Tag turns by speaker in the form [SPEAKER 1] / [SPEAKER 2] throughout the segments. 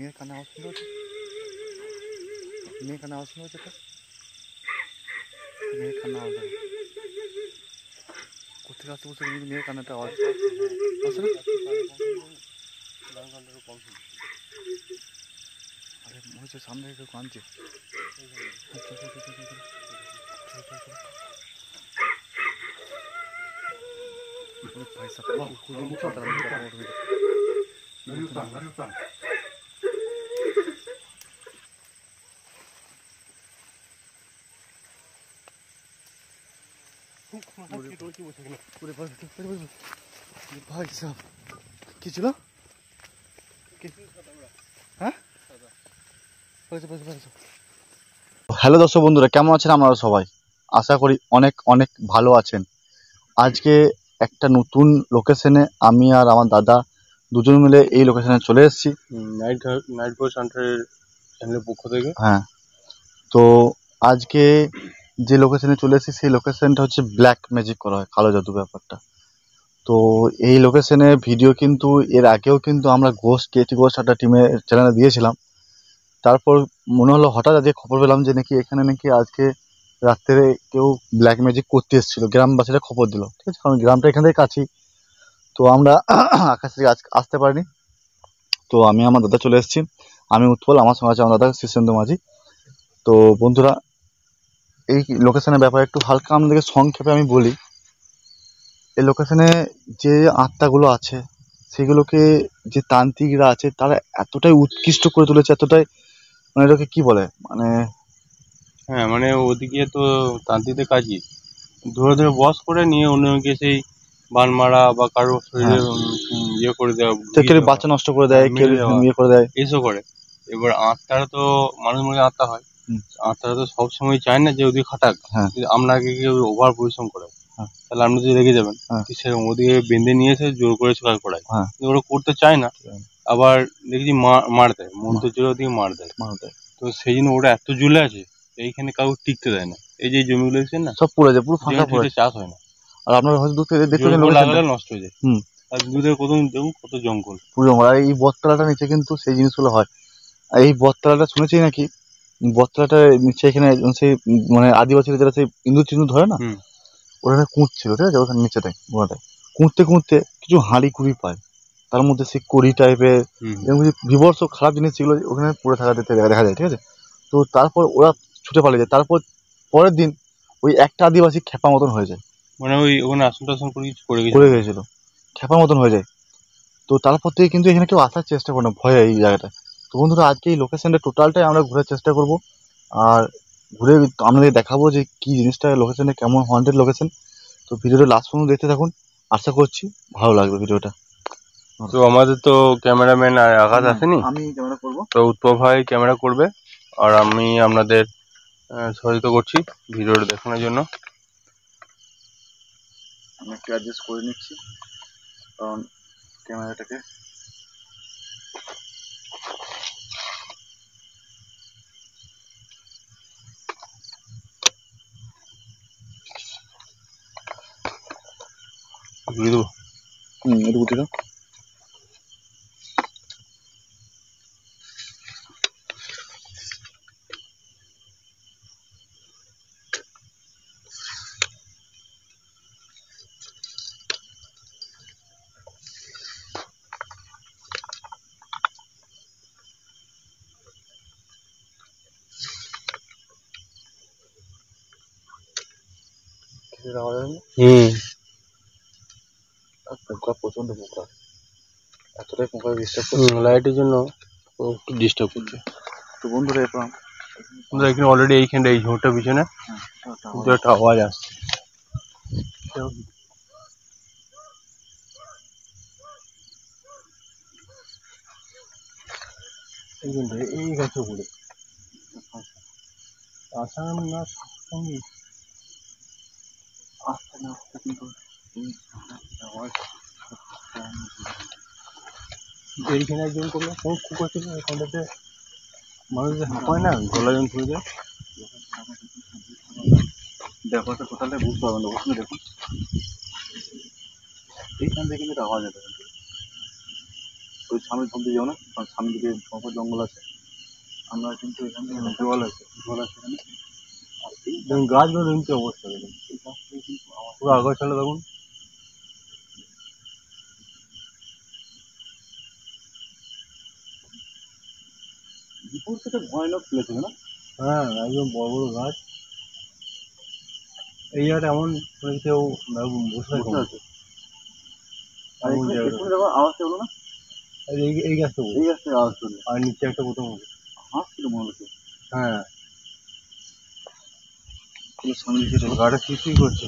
[SPEAKER 1] मेरे का नाव सुन मेरे का नाव सुन मेरे का नाव कुत्ते का तू सुन मेरे का नाव और अरे मुझे सामने के दुकान से भाई सब হ্যালো দর্শক বন্ধুরা কেমন আছেন আমরা সবাই? আশা করি অনেক অনেক ভালো আছেন। আজকে একটা নতুন লোকেশনে আমি আর আমার দাদা দুজন মিলে এই লোকেশনে চলে এসেছি।
[SPEAKER 2] পক্ষ থেকে।
[SPEAKER 1] হ্যাঁ। তো আজকে যে লোকেশনে চলে এসেছি, সেই লোকেশনটা হচ্ছে ব্ল্যাক ম্যাজিক করা হয়, কালো জাদু ব্যাপারটা। তো এই লোকেশনে ভিডিও কিন্তু, এর আগেও কিন্তু আমরা ঘোষ কেটি ঘোষ একটা টিমের চ্যানেলে দিয়েছিলাম। তারপর মনে হলো হঠাৎ আজকে খবর পেলাম যে নাকি এখানে নাকি আজকে রাত্রে কেউ ব্ল্যাক ম্যাজিক করতে এসেছিল। গ্রামবাসীরা খবর দিল। ঠিক আছে, কারণ গ্রামটা এখান থেকে কাছেই। তো আমরা আকাশ থেকে আজ, আসতে পারিনি। তো আমি আমার দাদা চলে এসেছি। আমি উৎপল, আমার সঙ্গে আছে আমার দাদা শীর্ষেন্দু মাঝি। তো বন্ধুরা এই লোকেশনের ব্যাপারে একটু হালকা আপনাদেরকে সংক্ষেপে আমি বলি। এই লোকেশনে যে আত্মাগুলো আছে সেগুলোকে যে তান্ত্রিকরা আছে তারা এতটাই উৎকৃষ্ট করে তুলেছে এতটাই মানে এটাকে কি বলে? মানে
[SPEAKER 2] হ্যাঁ মানে ওদিকে তো তান্ত্রিকদের কাজই। ধরে ধরে বস করে নিয়ে অন্যকে সেই বান মারা বা কারও শরীরে ইয়ে করে দেওয়া
[SPEAKER 1] কেউ কেউ বাচ্চা নষ্ট করে দেয় কেউ ইয়ে করে দেয়।
[SPEAKER 2] এসব করে। এবার আত্মারা তো মানুষ মনে আত্মা হয়। আত্মারা তো সবসময় চায় না যে ওদিকে খাটাক।
[SPEAKER 1] হ্যাঁ।
[SPEAKER 2] আপনাকে কেউ ওভার পরিশ্রম করে।
[SPEAKER 1] হ্যাঁ।
[SPEAKER 2] তাহলে আপনি যদি রেগে যাবেন
[SPEAKER 1] হ্যাঁ।
[SPEAKER 2] সেরকম ওদিকে বেঁধে নিয়ে এসে জোর করে কাজ করায়। ওরা করতে চায় না। আবার দেখছি মা- মার দেয়। মন্ত্র জোরে ওদিকে মার দেয়।
[SPEAKER 1] মানুষ দেয়।
[SPEAKER 2] তো সেই জন্য ওরা এত ঝুলে আছে এইখানে কাউকে টিকতে দেয় না। এই যে জমিগুলো দেখছেন না?
[SPEAKER 1] সব পড়ে যায় পুরো ফাঁকা পড়ে
[SPEAKER 2] চাষ হয় না।
[SPEAKER 1] আর আপনার হয়তো দূর থেকে দেখতে
[SPEAKER 2] লাগালে নষ্ট হয়ে যায়।
[SPEAKER 1] হুম।
[SPEAKER 2] আর দুধের কত দেখুন কত জঙ্গল।
[SPEAKER 1] পুরো জঙ্গল। আর এই বটতলাটা নিচে কিন্তু সেই জিনিসগুলো হয়। আর এই বটতলাটা শুনেছি নাকি? বটতলাটা নিচে এখানে সেই মানে আদিবাসীরা যারা সেই ইন্দুর চিন্দুর ধরে না। ওখানে কুঁচ ছিল ঠিক আছে? ওখানে নিচেটায় গোড়াটায় কুঁচতে কুঁচতে কিছু হাঁড়ি কুড়ি পায়। তার মধ্যে সেই কড়ি টাইপের। এরকম কিছু বিবর্ষ খারাপ জিনিস যেগুলো ওখানে পড়ে থাকা দেখতে দেখা যায় ঠিক আছে? তো তারপর ওরা ছুটে পালিয়ে যায়। তারপর পরের দিন ওই একটা আদিবাসী খেপা মতন হয়ে যায়।
[SPEAKER 2] মানে ওই ওখানে আসন টাসন করে কিছু করে গেছে
[SPEAKER 1] পড়ে গিয়েছিল খেপা মতন হয়ে যায়। তো তারপর থেকে কিন্তু এখানে কেউ আসার চেষ্টা করে না ভয়ে এই জায়গাটা। তো বন্ধুরা আজকে এই লোকেশনটা টোটালটাই আমরা ঘোরার চেষ্টা করব। আর ঘুরে আপনাদের দেখাবো যে কি জিনিসটা লোকেশনে কেমন হন্টেড লোকেশন তো ভিডিওটা লাস্ট পর্যন্ত দেখতে থাকুন। আশা করছি ভালো লাগবে ভিডিওটা।
[SPEAKER 2] তো আমাদের তো ক্যামেরাম্যান আর আকাশ আসেনি?
[SPEAKER 1] আমি ক্যামেরা করব।
[SPEAKER 2] তো উৎপল ভাই ক্যামেরা করবে। আর আমি আপনাদের সহযোগিতা করছি ভিডিওটা দেখানোর জন্য।
[SPEAKER 1] আমি একটু অ্যাডজাস্ট করে নিচ্ছি। কারণ ক্যামেরাটাকে
[SPEAKER 2] ঘুরিয়ে দেবো
[SPEAKER 1] হুম একটু বুঝি দাও খেতে দেওয়া যাবে না
[SPEAKER 2] হুম
[SPEAKER 1] আর পোকা প্রচণ্ড পোকা এতটাই পোকা ডিস্টার্ব করছে
[SPEAKER 2] লাইটের জন্য ও একটু ডিস্টার্ব করছে
[SPEAKER 1] তো বন্ধুরা এরপর
[SPEAKER 2] কিন্তু এখানে অলরেডি এইখানটা এই ঝোঁটা পিছনে কিন্তু একটা আওয়াজ আসছে এইখানটা এই গাছের উপরে আসাম না সঙ্গে
[SPEAKER 1] আসতে না আসতে কিন্তু এই আওয়াজ
[SPEAKER 2] এইখানে একজন করল কোন কুকুর ছিল এখানটাতে মানুষ যে হাঁপায় না গলা ফুলে যায়।
[SPEAKER 1] ব্যাপারটা টোটালটাই বুঝতে পারবেন ওখানে দেখুন এইখান থেকে কিন্তু আওয়াজ কিন্তু ওই সামনে ঢুকতে যাও না কারণ সামনের দিকে প্রপার জঙ্গল আছে। আমরা কিন্তু এখান থেকে জল আছে জল আছে এখানে।
[SPEAKER 2] গাছগুলো দেখুন কি অবস্থা দেখুন।
[SPEAKER 1] কিন্তু
[SPEAKER 2] পুরো আগাছালা দেখুন।
[SPEAKER 1] বিপুল থেকে ভয়ানক প্লেস না?
[SPEAKER 2] হ্যাঁ একদম বড় বড় গাছ। এই জায়গাটা এমন মানে কেউ বসে।
[SPEAKER 1] আছে। আর হলো না
[SPEAKER 2] এই গাছটা
[SPEAKER 1] এই গাছ আওয়াজ করল
[SPEAKER 2] আর নিচে একটা প্রথম
[SPEAKER 1] হাঁস ছিল মনে হচ্ছে
[SPEAKER 2] হ্যাঁ।
[SPEAKER 1] সামনে দিকে
[SPEAKER 2] গাটা করছে।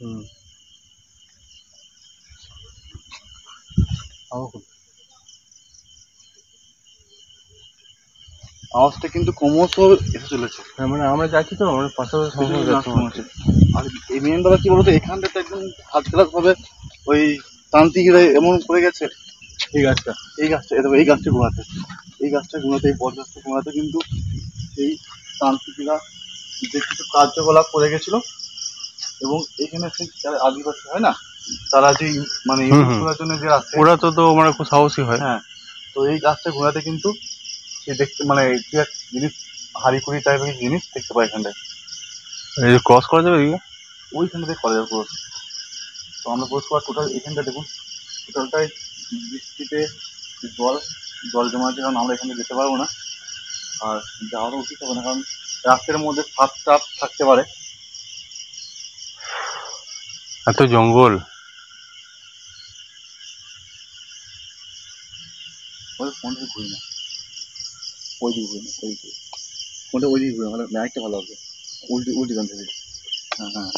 [SPEAKER 2] হুম। হাওয়া খুব
[SPEAKER 1] আওয়াজটা কিন্তু ক্রমশ এসে চলেছে।
[SPEAKER 2] হ্যাঁ মানে আমরা যাচ্ছি তো আমরা পাশাপাশি
[SPEAKER 1] মনে হচ্ছে। আর মেন ব্যাপার কি বলতো এখানটা তো একদম ক্লাস ভাবে ওই তান্ত্রিকরা এমন করে গেছে।
[SPEAKER 2] এই গাছটা।
[SPEAKER 1] এই গাছটা এই এই গাছটা ঘোরাতে। এই গাছটা ঘোরাতে এই বট গাছটা ঘোরাতে কিন্তু এই তান্ত্রিকরা যে কিছু কার্যকলাপ করে গেছিল এবং এখানে সেই আদিবাসী হয় না? তারা যে মানে ইউজ করার জন্য যে আসে
[SPEAKER 2] ওরা তো তো মানে খুব সাহসী হয়।
[SPEAKER 1] হ্যাঁ তো এই গাছটা ঘোরাতে কিন্তু সে দেখতে মানে কি এক জিনিস হাড়ি কুড়ি টাইপের জিনিস দেখতে পাই এখানটায়।
[SPEAKER 2] এই ক্রস করা যাবে এদিকে
[SPEAKER 1] ওইখানে থেকে করা যাবে পুরো তো আমরা পুরো সবার টোটাল এখানটা দেখুন টোটালটাই বৃষ্টিতে জল জল জমা আছে কারণ আমরা এখানে যেতে পারব না। আর যাওয়ারও উচিত হবে না কারণ রাস্তার মধ্যে সাপ টাপ থাকতে পারে।
[SPEAKER 2] এত জঙ্গল।
[SPEAKER 1] ওই ফোনটা ঘুরি না ওই দিকে ঘুরি না ওই দিকে ফোনটা ওই দিকে ঘুরে মানে ম্যাচটা ভালো হবে। উল্টি উল্টি গান থেকে হ্যাঁ হ্যাঁ।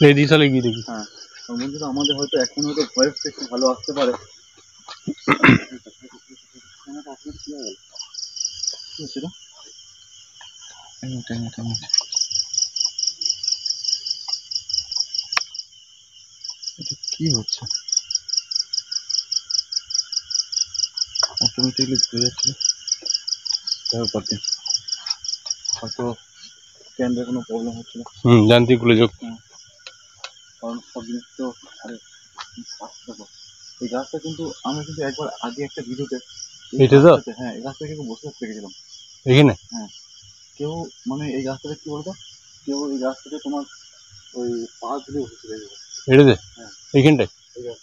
[SPEAKER 2] এই দিকে তাহলে গিয়ে দেখি।
[SPEAKER 1] হ্যাঁ বন্ধুরা আমাদের হয়তো এখন হয়তো ভয়েসটা একটু ভালো আসতে পারে। এটা কি হচ্ছে? অটোমেটিকলি ঘুরে যাচ্ছে ব্যাপার দিন হয়তো স্ট্যান্ডের কোনো প্রবলেম হচ্ছে না।
[SPEAKER 2] হুম যান্ত্রিক যোগ
[SPEAKER 1] কারণ সব জিনিস তো আরে কি এই গাছটা কিন্তু আমরা কিন্তু একবার আগে একটা ভিডিওতে
[SPEAKER 2] এটা তো?
[SPEAKER 1] হ্যাঁ এই গাছটা কিন্তু বসে গেছিলাম।
[SPEAKER 2] এখানে?
[SPEAKER 1] কেউ মানে এই গাছটাতে কি বলতো? কেউ এই গাছটাতে তোমার ওই পা ধুলে বসে
[SPEAKER 2] এটাতে
[SPEAKER 1] হ্যাঁ।
[SPEAKER 2] এইখানটায়?
[SPEAKER 1] এই গাছ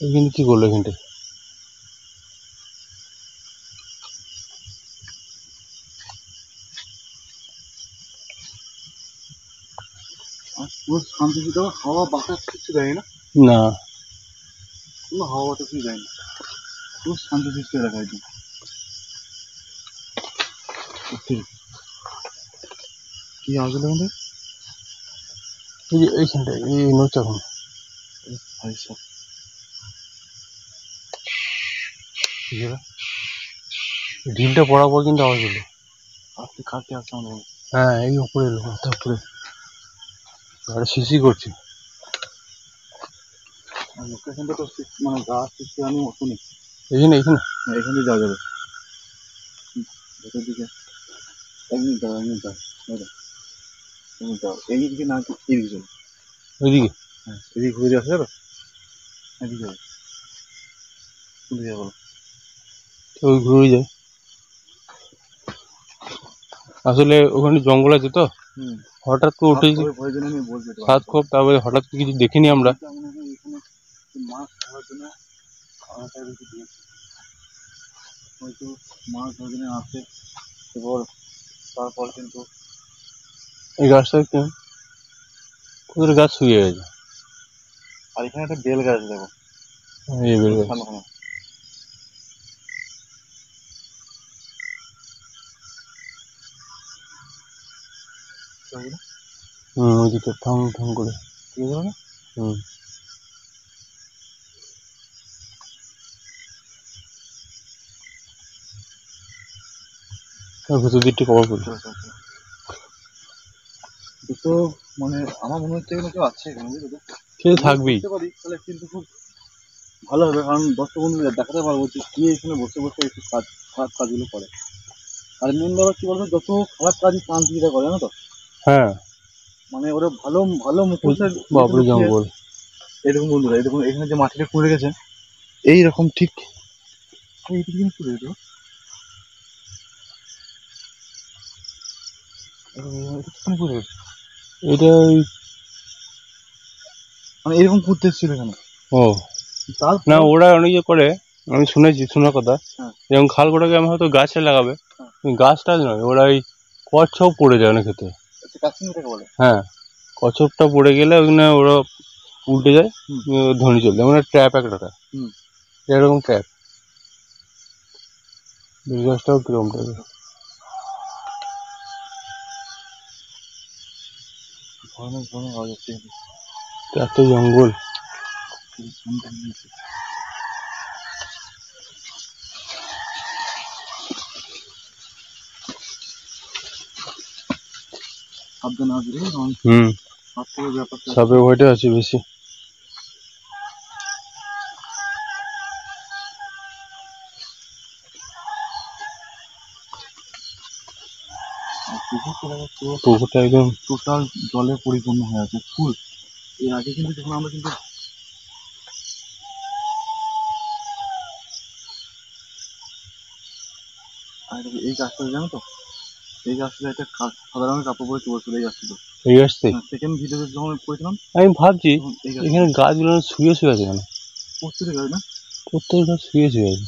[SPEAKER 2] এইখানে কি করল এখানটায়?
[SPEAKER 1] হাওয়া বাতাস কিছু দেয় না?
[SPEAKER 2] না।
[SPEAKER 1] কোনো হাওয়া বাতাস কিছু দেয় না। শান্তি সৃষ্টি একদম। কি আওয়াজ হলো আমাদের
[SPEAKER 2] এই যে এইখানটায় এই নড়ছে এখন
[SPEAKER 1] ভাই সব
[SPEAKER 2] ঢিলটা পড়ার পর কিন্তু আওয়াজ হলো।
[SPEAKER 1] কাটতে কাটতে আসছে আমাদের
[SPEAKER 2] হ্যাঁ এই উপরে এলো মাথা উপরে। আর শিশি করছে।
[SPEAKER 1] লোকেশনটা তো মানে গাছ সৃষ্টি আমি
[SPEAKER 2] এইখানে এইখানে?
[SPEAKER 1] যাওয়া যাবে। হুম, ভেতর দিকে। এক মিনিট দাও এক মিনিট দাও দাদা এক মিনিট দাও এইদিকে না এদিকে চলো।
[SPEAKER 2] ওইদিকে?
[SPEAKER 1] হ্যাঁ এদিকে ঘুরে দিয়ে আসা যাবে? এদিকে যাবে। কোন দিকে বলো
[SPEAKER 2] ওই ঘুরে যায়। আসলে ওখানে জঙ্গল আছে তো? হঠাৎ করে উঠে সাত খোপ তারপরে হঠাৎ করে কিছু দেখিনি আমরা।
[SPEAKER 1] মাছ আসে এবার তারপর কিন্তু
[SPEAKER 2] এই গাছটা কোথায় গাছ শুয়ে গেছে
[SPEAKER 1] আর এখানে একটা বেল গাছ দেখো।
[SPEAKER 2] এই বের গাছ। হুম ওইদিকে ঠং ঠং করে।
[SPEAKER 1] ঠিক আছে
[SPEAKER 2] হুম। আর ভেতর দিকটা কভার করছে
[SPEAKER 1] চলো, চলো, চলো। দুটো মানে আমার মনে হচ্ছে এখানে কেউ আছে এখানে বুঝলি তো?
[SPEAKER 2] সে থাকবেই।
[SPEAKER 1] পারি তাহলে কিন্তু খুব ভালো হবে কারণ দর্শক বন্ধুদের দেখাতে পারব যে কে এখানে বসে বসে কাজ খারাপ কাজগুলো করে। আর মেন ব্যাপার কি বলতো যত খারাপ কাজই তান্ত্রিকরা করে জানো তো।
[SPEAKER 2] হ্যাঁ।
[SPEAKER 1] মানে ওরা ভালো ভালো মুখোশের
[SPEAKER 2] বাপরে জঙ্গল।
[SPEAKER 1] এরকম বন্ধুরা এই দেখুন এখানে যে মাটিটা খুঁড়ে রেখেছে এইরকম ঠিক এইটা কিন্তু খুঁড়ে রেখেছে
[SPEAKER 2] এটা
[SPEAKER 1] মানে এরকম করতে এসেছিল এখানে।
[SPEAKER 2] ও। না ওরা অনেক ইয়ে করে আমি শুনেছি শোনার কথা।
[SPEAKER 1] হ্যাঁ।
[SPEAKER 2] যেমন খাল গোটাকে আমি হয়তো গাছে লাগাবে
[SPEAKER 1] হ্যাঁ।
[SPEAKER 2] গাছ টাছ নয় ওরা ওই কচ্ছপ পড়ে যায় অনেক ক্ষেত্রে। হ্যাঁ কচ্ছপটা পড়ে গেলে ওখানে ওরা উল্টে যায় ধনী চলে যেমন ট্র্যাপ একটা। এরকম ট্র্যাপ বেল গাছটাও কীরকম টাইপের এত জঙ্গল।
[SPEAKER 1] সাবধানে আসবে
[SPEAKER 2] হুম। সাপে ভয়টা আছে বেশি।
[SPEAKER 1] পুকুরটা
[SPEAKER 2] একদম
[SPEAKER 1] টোটাল জলে পরিপূর্ণ হয়ে আছে ফুল। এর আগে কিন্তু যখন আমরা কিন্তু এই গাছটা জানো তো? এই গাছটা একটা সাদা রঙের কাপড় পরে চলে এই সেকেন্ড ভিডিওতে যখন আমি করেছিলাম
[SPEAKER 2] আমি ভাবছি এখানে গাছগুলো শুয়ে শুয়ে আছে কেন?
[SPEAKER 1] প্রত্যেকটা গাছ না?
[SPEAKER 2] প্রত্যেক গাছ শুয়ে শুয়ে আছে।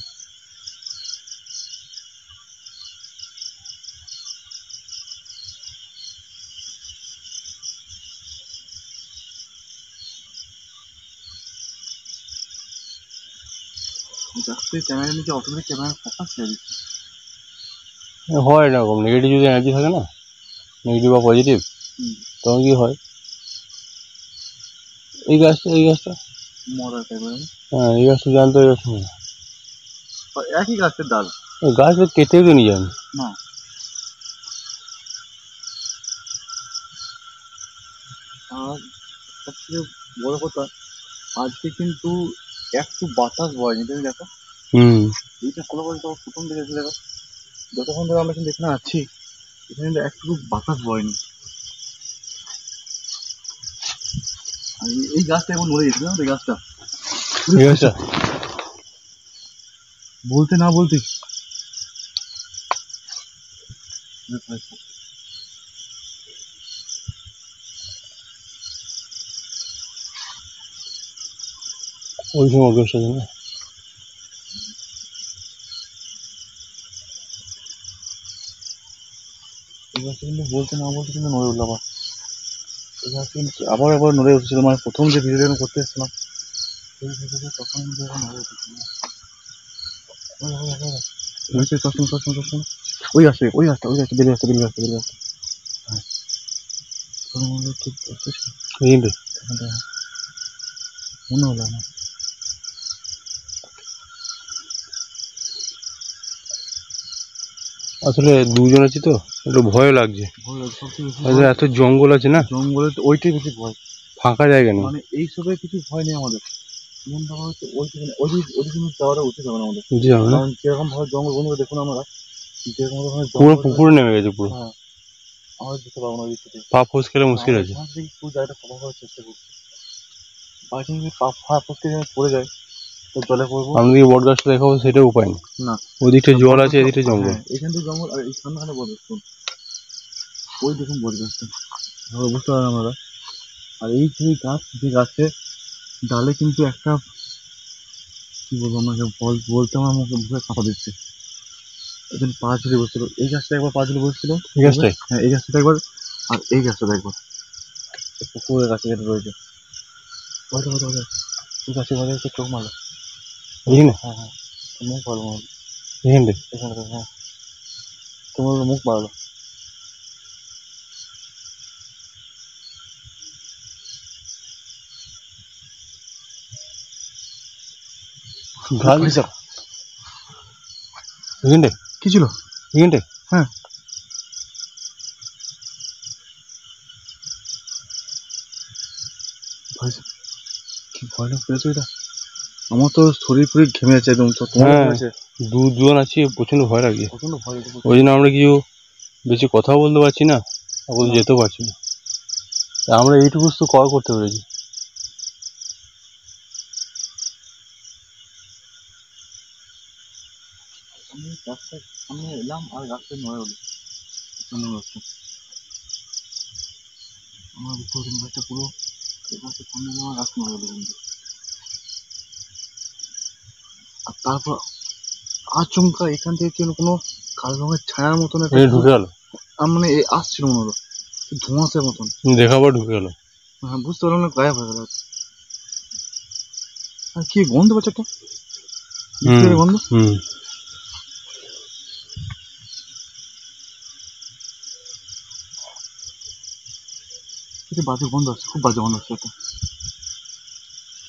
[SPEAKER 1] ক্যামেরা নিচে অটোমেটিক ক্যামেরা ফোকাস ছেড়ে দিচ্ছে।
[SPEAKER 2] হয় না এরকম নেগেটিভ যদি এনার্জি থাকে না নেগেটিভ বা পজিটিভ তখন কি হয়? এই গাছটা এই গাছটা?
[SPEAKER 1] মরার টাইপের
[SPEAKER 2] হ্যাঁ এই গাছটা জানতো এই গাছটা না।
[SPEAKER 1] একই গাছের ডাল?
[SPEAKER 2] গাছ কেটেও তো নিয়ে যান
[SPEAKER 1] না। আর সবথেকে বড় কথা আজকে কিন্তু একটু বাতাস বয়নি তুমি দেখো
[SPEAKER 2] হুম।
[SPEAKER 1] এইটা করে তো প্রথম এসে দেখো? যতক্ষণ ধরে আমরা কিন্তু এখানে আছি এখানে কিন্তু একটু বাতাস বয়নি। আর এই- গাছটা এখন মরে গেছিল না এই গাছটা?
[SPEAKER 2] এই গাছটা?
[SPEAKER 1] বলতে না বলতে
[SPEAKER 2] ওই সময় গাছটা না
[SPEAKER 1] এই গাছটা কিন্তু বলতে না বলতে কিন্তু নড়ে উঠল আবার এই গাছটা কিন্তু আবার একবার নড়ে উঠেছিল মানে প্রথম যে ভিডিওটা আমি করতে এসেছিলাম সেই ভিডিওটা তখন কিন্তু এখন নড়ে উঠেছিল ওই, ওই, ওই, ওই। ওই যে চশমা, চশমা, চশমা। ওই গাছটা ওই গাছটা ওই গাছটা বেরিয়ে আসতে বেরিয়ে আসতে বেরিয়ে আসতে হ্যাঁ তোর মনে হলো ঠিক করতেছে
[SPEAKER 2] এই কিন্তু
[SPEAKER 1] এখানটা মনে হলো আমার
[SPEAKER 2] আসলে দুজন আছি তো একটু ভয় লাগছে। আসলে এত জঙ্গল আছে না?
[SPEAKER 1] জঙ্গলে তো ওইটাই বেশি ভয়।
[SPEAKER 2] ফাঁকা জায়গা নেই।
[SPEAKER 1] মানে এইসবে কিছু ভয় নেই আমাদের।
[SPEAKER 2] পারো পুকুরে নেমে গেছে পুরো।
[SPEAKER 1] হ্যাঁ
[SPEAKER 2] পা মুশকিল আছে।
[SPEAKER 1] পা ফসকে পড়ে যায় জলে পড়ব
[SPEAKER 2] আমাদের বট গাছটা দেখাবো সেটা উপায় নেই
[SPEAKER 1] না
[SPEAKER 2] ওদিকটা জল আছে এদিকটা জঙ্গল
[SPEAKER 1] হ্যাঁ, এখান থেকে জঙ্গল আর সামনেখানে বড় দেখুন ওই দেখুন বড় গাছটা বুঝতে পারলাম আমরা আর এই যে গাছ যে গাছে ডালে কিন্তু একটা কি বলব আমাকে বল বলতে আমার মুখে মুখে কাঁপা দিচ্ছে এখানে পা ঝুলে বসছিল এই গাছটা একবার পা ঝুলে বসছিল
[SPEAKER 2] এই গাছটাই
[SPEAKER 1] হ্যাঁ এই গাছটা একবার আর এই গাছটা একবার পুকুরের গাছে যেটা রয়েছে ওইটা ওইটা এই গাছে চোখ মারলো
[SPEAKER 2] এখানে
[SPEAKER 1] হ্যাঁ হ্যাঁ মুখ ভালো মারলো
[SPEAKER 2] এখানে
[SPEAKER 1] এখানে তো, হ্যাঁ তোমার মুখ মারলো
[SPEAKER 2] গাছ এখানটাই
[SPEAKER 1] কি ছিল
[SPEAKER 2] এখানটাই
[SPEAKER 1] হ্যাঁ ভাই কি ভয়ানক পেয়েছ এটা আমার তো শরীর পুরো ঘেমে যাচ্ছে একদম। তো তোমার
[SPEAKER 2] হ্যাঁ। দুজন আছি প্রচণ্ড ভয় লাগছে
[SPEAKER 1] প্রচণ্ড ভয় লাগছে
[SPEAKER 2] ওই জন্য আমরা কিছু বেশি কথাও বলতে পারছি না আর যেতেও পারছি না। তা আমরা এইটুকু তো কর করতে পেরেছি।
[SPEAKER 1] আমি রাস্তায় এলাম আর রাস্তায় নয় হলো প্রচণ্ড রাস্তা। আমার পুরো সামনে রাস্তা নয় হলো কিন্তু আর তারপর আচমকা এখান থেকে কেন কোনো কালো রঙের ছায়ার মতন একটা
[SPEAKER 2] ঢুকে গেল।
[SPEAKER 1] মানে এ আসছিল মনে হলো ধোঁয়াশার মতন।
[SPEAKER 2] দেখাবার ঢুকে গেল।
[SPEAKER 1] হ্যাঁ বুঝতে পারলাম না গায়েব হয়ে গেল আর কি গন্ধ পাচ্ছে একটা? গন্ধ?
[SPEAKER 2] হুম।
[SPEAKER 1] বাজে গন্ধ আসছে খুব বাজে গন্ধ আসছে একটা।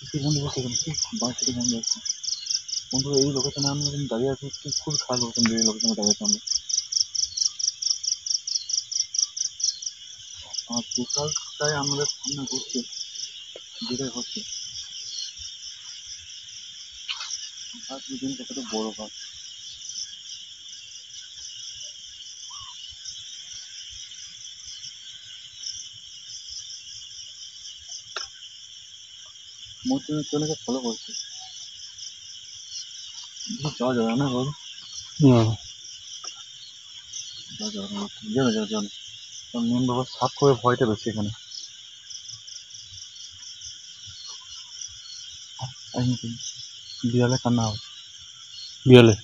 [SPEAKER 1] কি গন্ধ এখানে বাজে গন্ধ আসছে। বন্ধু, এই লোকেশনে আমরা দাঁড়িয়ে আছি কি খুব খারাপ লোকেশন এই লোকেশনে দাঁড়িয়ে আছি আমরা আর টোটালটাই আমাদের সামনে ঘটছে যেটাই হচ্ছে। গাছ দুদিন কতটা বড় গাছ মধ্যে ফলো করছে। যাওয়া যাবে না বল
[SPEAKER 2] না
[SPEAKER 1] যাওয়া যাবে না যাবে যাবে যাবে মেন বাবা সাপ করে ভয়টা বেশি এখানে এই কান্না হবে
[SPEAKER 2] বিয়ালে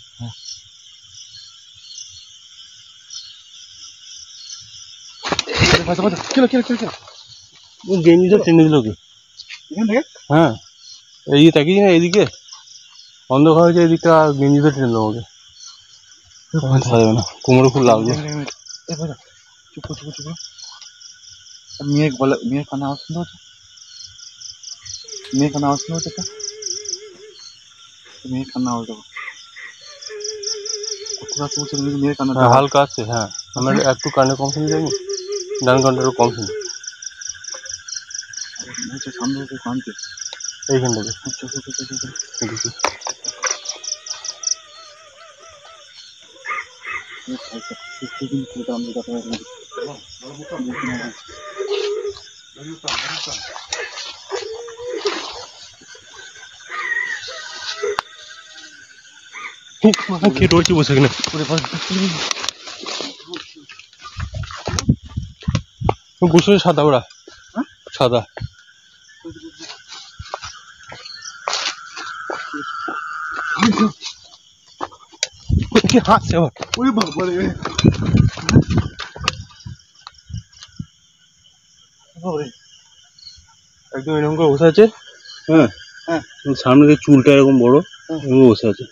[SPEAKER 1] বাচ্চা বাচ্চা কিলো কিলো কিলো কিলো
[SPEAKER 2] গেঞ্জিটা টেনে দিল কি? হ্যাঁ। এই তাকিয়ে না এদিকে অন্ধকার হয়েছে এদিকটা গেঞ্জিটা টেনে দিল আমাকে ওখানে থাকা যাবে না কোমরে খুব লাগবে
[SPEAKER 1] এ বাচ্চা চুপ করো, চুপ করো, চুপ। করো। মেয়ে বলে মেয়ের কান্না আওয়াজ শুনতে পাচ্ছ? মেয়ের কান্না আওয়াজ শুনতে পাচ্ছ? একটা? মেয়ের কান্না আওয়াজ দেখো কত রাত বলছে তুমি মেয়ের কান্না
[SPEAKER 2] হ্যাঁ হালকা আছে হ্যাঁ। আমার একটু কানে কম শুনি যায়নি ডান কানটা একটু কম শুনি।
[SPEAKER 1] হচ্ছে সামনে হচ্ছে কানতে
[SPEAKER 2] এইখান থেকে
[SPEAKER 1] আচ্ছা আচ্ছা আচ্ছা আচ্ছা
[SPEAKER 2] এদিকে।
[SPEAKER 1] আচ্ছা আচ্ছা কিন্তু খুলতে আমি কথা বলছি
[SPEAKER 2] কে রয়েছে বসে কিনা বসে সাদা ওরা
[SPEAKER 1] হ্যাঁ?
[SPEAKER 2] সাদা কি হাসছে আবার?
[SPEAKER 1] ওরে বাবা রে
[SPEAKER 2] একদম এরকম করে বসে আছে? হ্যাঁ।
[SPEAKER 1] হ্যাঁ।
[SPEAKER 2] সামনে দিয়ে চুলটা এরকম বড়
[SPEAKER 1] হ্যাঁ।
[SPEAKER 2] এরকম বসে আছে।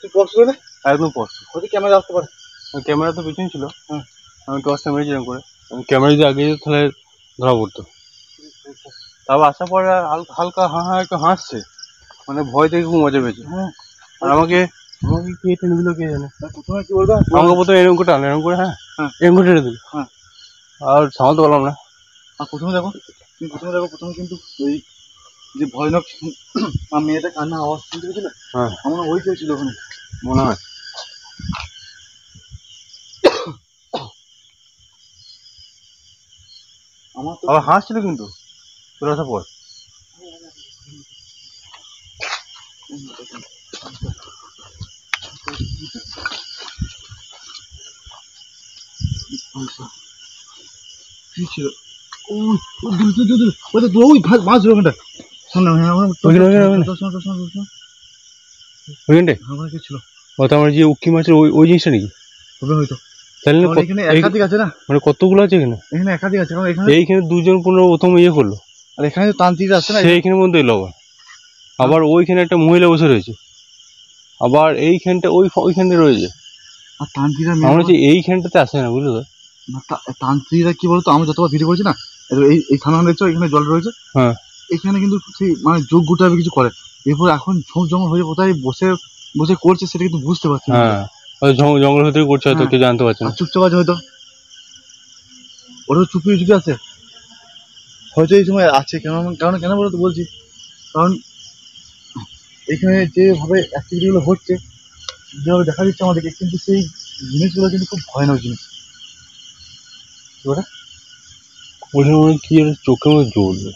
[SPEAKER 1] তুই পড়ছ করে
[SPEAKER 2] একদম স্পষ্ট
[SPEAKER 1] হয়তো ক্যামেরা আসতে পারে।
[SPEAKER 2] ক্যামেরা তো পিছনে ছিল।
[SPEAKER 1] হ্যাঁ।
[SPEAKER 2] আমি টর্চটা মেরেছি এরকম করে। ক্যামেরা যদি আগে যেত তাহলে ধরা পড়তো। তারপর আসার পরে হালকা হালকা হা হা একটু হাসছে। মানে ভয় থেকে খুব মজা পেয়েছে
[SPEAKER 1] হ্যাঁ।
[SPEAKER 2] আর আমাকে আমাকে কে টেনে দিল কে জানে?
[SPEAKER 1] প্রথমে কি বলবে?
[SPEAKER 2] আমাকে প্রথমে এরকম করে টানলো এরকম করে হ্যাঁ?
[SPEAKER 1] হ্যাঁ।
[SPEAKER 2] এরকম করে টেনে দিল।
[SPEAKER 1] হ্যাঁ।
[SPEAKER 2] আর সামালতে পারলাম না।
[SPEAKER 1] আর প্রথমে দেখো তুমি প্রথমে দেখো প্রথমে কিন্তু ওই যে ভয়ানক মেয়েটা কান্না আওয়াজ শুনতে পেয়েছিলে?
[SPEAKER 2] হ্যাঁ।
[SPEAKER 1] আমার ওই কেউ ছিল ওখানে।
[SPEAKER 2] মনে হয়।
[SPEAKER 1] আমার তো
[SPEAKER 2] হাসছিল কিন্তু তোর আসার পর।
[SPEAKER 1] কি ছিল? ওই ওই দূর দূর দূর দূর ওই তো ওই ভাঁজ ভাঁজ ওখানটা। সামনে হ্যাঁ আমার
[SPEAKER 2] ওইখানে, ওইখানে, ওইখানে।
[SPEAKER 1] শোনো শোনো শোনো শোনো।
[SPEAKER 2] ওইখানটায়
[SPEAKER 1] আমার কি ছিল?
[SPEAKER 2] ও তো আমার যে উক্কি মাছের ওই ওই জিনিসটা নাকি?
[SPEAKER 1] হবে হয়তো।
[SPEAKER 2] তাহলে না
[SPEAKER 1] কারণ
[SPEAKER 2] কত-
[SPEAKER 1] এখানে একাধিক আছে না?
[SPEAKER 2] মানে কতগুলো আছে এখানে?
[SPEAKER 1] এখানে একাধিক আছে কারণ এখানে
[SPEAKER 2] এইখানে দুজন পুনর প্রথম ইয়ে করল।
[SPEAKER 1] আর এখানে তো তান্ত্রিক আছে না?
[SPEAKER 2] সেইখানে মধ্যে এলো আবার আবার ওইখানে একটা মহিলা বসে রয়েছে। আবার এইখানটা ওই ওইখানটা রয়েছে।
[SPEAKER 1] আর তান্ত্রিকরা
[SPEAKER 2] আমার হচ্ছে এইখানটাতে আসে না বুঝলো তা-
[SPEAKER 1] তান্ত্রিকরা কি বলতো? আমি যতবার ভিডিও করেছি না এই থানা দেখছ এখানে জল রয়েছে?
[SPEAKER 2] হ্যাঁ।
[SPEAKER 1] এখানে কিন্তু সেই মানে যোগ্য টাইপের কিছু করে। এরপর এখন ঝোঁক জঙ্গল হয়ে কোথায় বসে বসে করছে সেটা কিন্তু বুঝতে পারছি
[SPEAKER 2] হ্যাঁ জঙ্গল হতে করছে হয়তো
[SPEAKER 1] হ্যাঁ।
[SPEAKER 2] কেউ জানতে পারছে না।
[SPEAKER 1] চুপচাপ আছে হয়তো। ওটা চুপি চুপি আছে। হয়তো এই সময় আছে কেন কারণ কেন বলো তো বলছি। কারণ এখানে যেভাবে অ্যাক্টিভিটিগুলো হচ্ছে যেভাবে দেখা দিচ্ছে আমাদেরকে কিন্তু সেই জিনিসগুলো কিন্তু খুব ভয়ানক জিনিস।
[SPEAKER 2] ওখানে মনে কি একটা চোখের মধ্যে জ্বলবে।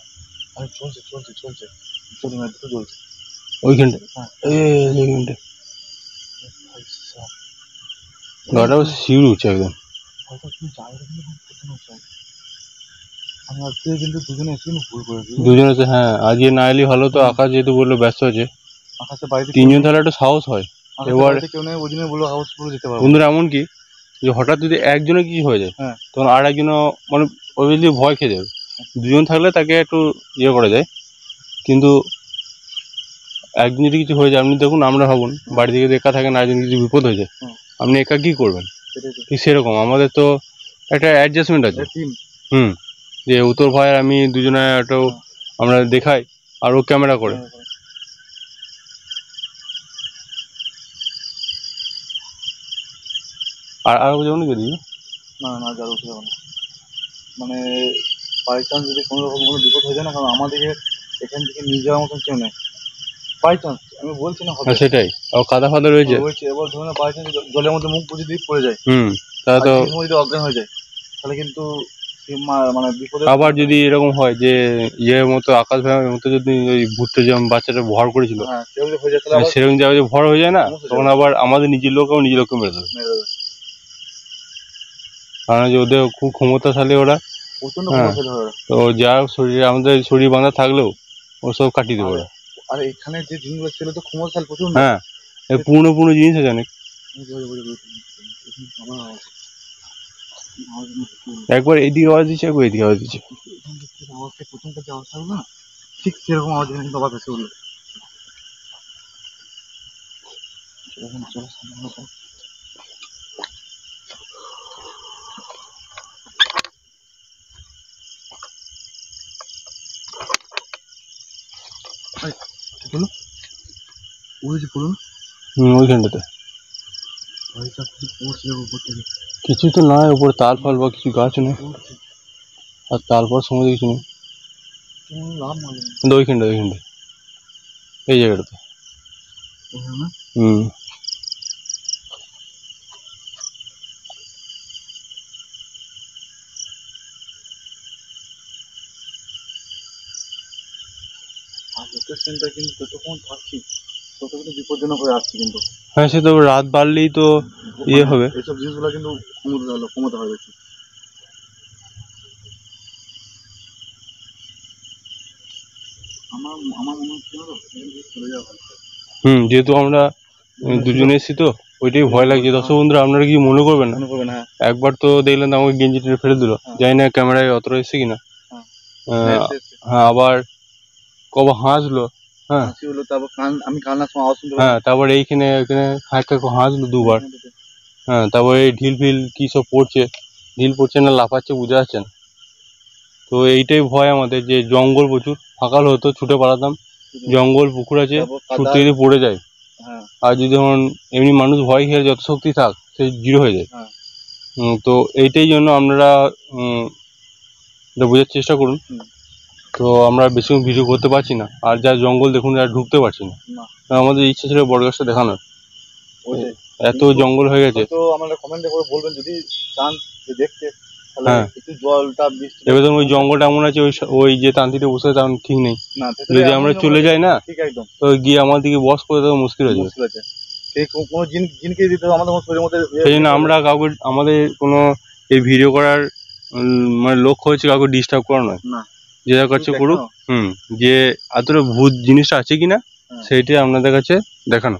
[SPEAKER 1] আরে চলছে চলছে চলছে। চলছে না দুটো চলছে।
[SPEAKER 2] ওইখানটা?
[SPEAKER 1] হ্যাঁ।
[SPEAKER 2] গাটা শিউর উঠছে একদম।
[SPEAKER 1] দুজনে
[SPEAKER 2] আছে হ্যাঁ আজকে না এলে ভালো তো আকাশ যেহেতু বলল ব্যস্ত আছে।
[SPEAKER 1] আকাশে বাড়িতে
[SPEAKER 2] তিনজন তাহলে একটা সাহস হয়। এবার-
[SPEAKER 1] কেউ নেই ওই জন্য বলল হাউস পুরো যেতে পারব।
[SPEAKER 2] বন্ধুরা এমন কি যে হঠাৎ যদি একজনের কিছু হয়ে যায়
[SPEAKER 1] হ্যাঁ।
[SPEAKER 2] তখন আর একজনও মানে অবভিয়াসলি ভয় খেয়ে যাবে। দুজন থাকলে তাকে একটু ইয়ে করা যায়। কিন্তু একজন যদি কিছু হয়ে যায় আপনি দেখুন আমরা ভাবুন বাড়ি থেকে একা থাকেন আর একজন কিছু বিপদ হয়ে যায় আপনি একা কী করবেন? ঠিক সেরকম। আমাদের তো একটা অ্যাডজাস্টমেন্ট আছে। হুম। যে উত্তর ভয় আমি দুজনে একটু আমরা দেখাই আর ও ক্যামেরা করে। আর আর
[SPEAKER 1] না না যাবে না। মানে বাই চান্স যদি কোনো রকম কোনো বিপদ হয়ে যায় না কারণ আমাদেরকে এখান থেকে নিয়ে যাওয়ার মতন কেউ নেই। বাই চান্স আমি বলছি না হবে
[SPEAKER 2] হ্যাঁ সেটাই। আর কাদা ফাদা রয়েছে।
[SPEAKER 1] এবার ধরুন বাই চান্স জলের মধ্যে মুখ বুঝে দিয়ে পড়ে যায়।
[SPEAKER 2] হুম তাহলে
[SPEAKER 1] আর
[SPEAKER 2] তো
[SPEAKER 1] যদি অজ্ঞান হয়ে যায় তাহলে কিন্তু মানে বিপদে
[SPEAKER 2] আবার যদি এরকম হয় যে ইয়ের মতো আকাশ ভাইয়ের মতো যদি ওই ভূতটা যেমন বাচ্চাটা ভর করেছিল
[SPEAKER 1] হ্যাঁ সেরকম যদি হয়ে যায়
[SPEAKER 2] সেরকম জায়গায় যে ভর হয়ে যায় না তখন আবার আমাদের নিজের লোকও নিজের লোককে মেরে দেবে।
[SPEAKER 1] মেরে দেবে।
[SPEAKER 2] কারণ যে ওদের খুব ক্ষমতাশালী ওরা।
[SPEAKER 1] প্রচণ্ড
[SPEAKER 2] হ্যাঁ।
[SPEAKER 1] ক্ষমতাশালী ওরা।
[SPEAKER 2] তো যার শরীরে আমাদের শরীর বাঁধা থাকলেও ও সব কাটিয়ে দেবে ওরা।
[SPEAKER 1] আর এখানে যে জিনিসগুলো ছিল তো ক্ষমতাশালী প্রচুর
[SPEAKER 2] হ্যাঁ পুরনো পুরনো জিনিস আছে অনেক। একবার এইদিকে আওয়াজ দিচ্ছে একবার এইদিকে আওয়াজ দিচ্ছে।
[SPEAKER 1] প্রথমটা যে না ঠিক সেরকম আওয়াজ এখানে ভেসে উঠল। চলো, সামনে আমরা যাই। এই, কি বলল? ওই যে বলুন
[SPEAKER 2] হুম ওইখানটাতে
[SPEAKER 1] ভয়টা কি পড়ছে উপর থেকে
[SPEAKER 2] কিছু তো নয় উপরে তাল ফাল বা কিছু গাছ নেই
[SPEAKER 1] পড়ছে
[SPEAKER 2] আর তারপর সময় কিছু নেই
[SPEAKER 1] কেমন লাভ মানে
[SPEAKER 2] কিন্তু ওইখানটা ওইখানটা এই জায়গাটাতে
[SPEAKER 1] না
[SPEAKER 2] হুম
[SPEAKER 1] আর লোকেশনটা কিন্তু যতক্ষণ থাকছি তত কিন্তু বিপজ্জনক হয়ে আসছে কিন্তু।
[SPEAKER 2] হ্যাঁ সে তো রাত বাড়লেই তো ইয়ে হবে।
[SPEAKER 1] এইসব জিনিসগুলো কিন্তু কমতে হবে একটু আমার আমার মনে হচ্ছে চলে যাওয়া
[SPEAKER 2] হুম যেহেতু আমরা দুজনে এসেছি তো ওইটাই ভয় লাগছে। দর্শক বন্ধুরা আপনারা কি মনে করবেন না?
[SPEAKER 1] মনে হ্যাঁ।
[SPEAKER 2] একবার তো দেখলেন তো আমাকে গেঞ্জি টেনে ফেলে দিল।
[SPEAKER 1] হ্যাঁ।
[SPEAKER 2] জানি না ক্যামেরায় অতটা এসে কিনা।
[SPEAKER 1] হ্যাঁ।
[SPEAKER 2] হ্যাঁ আবার কবে হাসলো? হ্যাঁ।
[SPEAKER 1] হাসি হলো তারপর কান আমি কান্নার সময় আওয়াজ শুনতে
[SPEAKER 2] হ্যাঁ তারপর এইখানে এখানে হাঁকা হাসলো দুবার। হ্যাঁ তারপরে এই ঢিল ফিল কি সব পড়ছে? ঢিল পড়ছে না লাফাচ্ছে বুঝে যাচ্ছে না তো এইটাই ভয় আমাদের যে জঙ্গল প্রচুর ফাঁকাল হতো ছুটে পালাতাম। জঙ্গল পুকুর আছে ছুটতে যদি পড়ে যায়।
[SPEAKER 1] হ্যাঁ।
[SPEAKER 2] আর যদি ধরুন এমনি মানুষ ভয় খেয়ে যত শক্তি থাক সে জিরো হয়ে যায়।
[SPEAKER 1] হ্যাঁ।
[SPEAKER 2] তো এইটাই জন্য আপনারা বোঝার চেষ্টা করুন। তো আমরা বেশিক্ষণ ভিডিও করতে পারছি না। আর যা জঙ্গল দেখুন আর ঢুকতে পারছি না। আমাদের ইচ্ছা ছিল বড়গাছটা দেখানোর। এত জঙ্গল হয়ে গেছে।
[SPEAKER 1] তো আপনারা কমেন্টে করে বলবেন যদি চান যে দেখতে
[SPEAKER 2] হ্যাঁ।
[SPEAKER 1] একটু জলটা বৃষ্টি
[SPEAKER 2] এবার ওই জঙ্গলটা এমন আছে ওই ওই যে তান্তিতে বসে তেমন ঠিক নেই। যদি আমরা চলে যাই না
[SPEAKER 1] ঠিক একদম।
[SPEAKER 2] তো গিয়ে আমার দিকে বস করে দেওয়া মুশকিল হয়ে যাবে।
[SPEAKER 1] কোনো জিন জিনকে দিতে আমাদের কোনো শরীরের মধ্যে
[SPEAKER 2] সেই জন্য আমরা কাউকে আমাদের কোনো এই ভিডিও করার মানে লক্ষ্য হচ্ছে কাউকে ডিস্টার্ব করা নয়।
[SPEAKER 1] না।
[SPEAKER 2] যে যা করছে করুক হুম যে এতটা ভূত জিনিসটা আছে কিনা
[SPEAKER 1] হ্যাঁ।
[SPEAKER 2] সেইটাই আপনাদের কাছে দেখানো।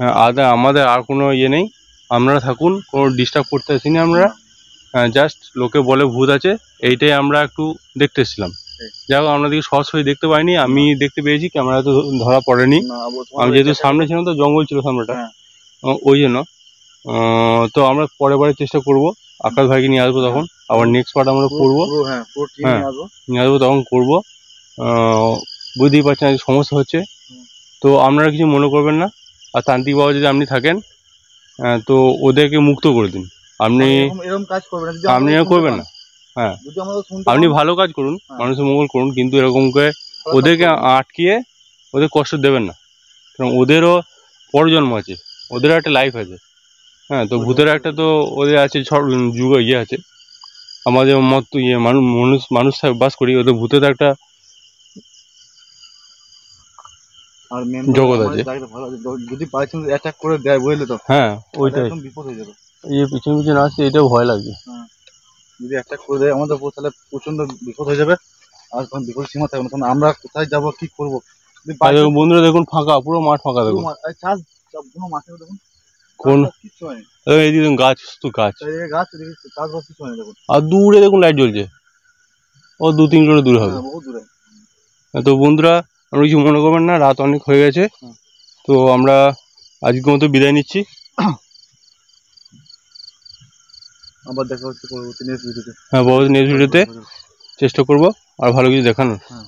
[SPEAKER 2] হ্যাঁ, আদা আমাদের আর কোনো ইয়ে নেই। আপনারা থাকুন কোনো ডিস্টার্ব করতে আসিনি আমরা। জাস্ট লোকে বলে ভূত আছে এইটাই আমরা একটু দেখতে এসেছিলাম। যাই হোক আপনাদেরকে সরাসরি দেখতে পাইনি আমি দেখতে পেয়েছি ক্যামেরা তো ধরা পড়েনি। আমি যেহেতু সামনে ছিলাম তো জঙ্গল ছিল সামনেটা।
[SPEAKER 1] হ্যাঁ।
[SPEAKER 2] ওই জন্য। তো আমরা পরে চেষ্টা করব। আকাশ ভাইকে নিয়ে আসব তখন। আবার নেক্সট পার্ট আমরা করব।
[SPEAKER 1] হ্যাঁ
[SPEAKER 2] হ্যাঁ।
[SPEAKER 1] নিয়ে আসব।
[SPEAKER 2] তখন করব। বুঝতেই পারছেন আজ সমস্যা হচ্ছে। তো আপনারা কিছু মনে করবেন না। আর তান্ত্রিক বাবা যদি আপনি থাকেন তো ওদেরকে মুক্ত করে দিন। আপনি
[SPEAKER 1] এরকম- এরকম কাজ করবেন
[SPEAKER 2] আপনি করবেন না। হ্যাঁ। আপনি ভালো কাজ করুন
[SPEAKER 1] হ্যাঁ।
[SPEAKER 2] মানুষের মঙ্গল করুন কিন্তু এরকম করে ওদেরকে আটকিয়ে ওদের কষ্ট দেবেন না। কারণ ওদেরও পরজন্ম আছে ওদেরও একটা লাইফ আছে। হ্যাঁ তো ভূতের একটা তো ওদের আছে যুগ ইয়ে আছে। আমাদের মত ইয়ে মানুষ মানুষ মানুষ বাস করি ওদের ভূতের একটা
[SPEAKER 1] আর মেন
[SPEAKER 2] জগৎ আছে।
[SPEAKER 1] যদি অ্যাটাক করে দেয় বুঝলে তো?
[SPEAKER 2] হ্যাঁ ওইটাই।
[SPEAKER 1] একদম বিপদ হয়ে যাবে।
[SPEAKER 2] এই পিছনে পিছনে আসছে এটাও ভয় লাগে
[SPEAKER 1] যদি অ্যাটাক করে দেয় আমাদের উপর তাহলে প্রচণ্ড বিপদ হয়ে যাবে। আর তখন বিপদ সীমা থাকবে না। তখন আমরা কোথায় যাব কি করব? যদি
[SPEAKER 2] বন্ধুরা দেখুন ফাঁকা পুরো মাঠ ফাঁকা দেখুন।
[SPEAKER 1] চাষ- কোনো মাঠে দেখুন
[SPEAKER 2] কোন এই দেখুন গাছ শুধু গাছ।
[SPEAKER 1] এদিকে
[SPEAKER 2] আর দূরে দেখুন লাইট জ্বলছে। ও দু তিন কিলোমিটার দূরে হবে।
[SPEAKER 1] হ্যাঁ দূরে।
[SPEAKER 2] তো বন্ধুরা আমরা কিছু মনে করবেন না রাত অনেক হয়ে গেছে। তো আমরা আজকের মতো বিদায় নিচ্ছি।
[SPEAKER 1] আবার দেখা হচ্ছে পরবর্তী নেক্সট ভিডিওতে
[SPEAKER 2] হ্যাঁ বড় নেক্সট ভিডিওতে চেষ্টা করব আর ভালো কিছু দেখানোর।
[SPEAKER 1] হ্যাঁ।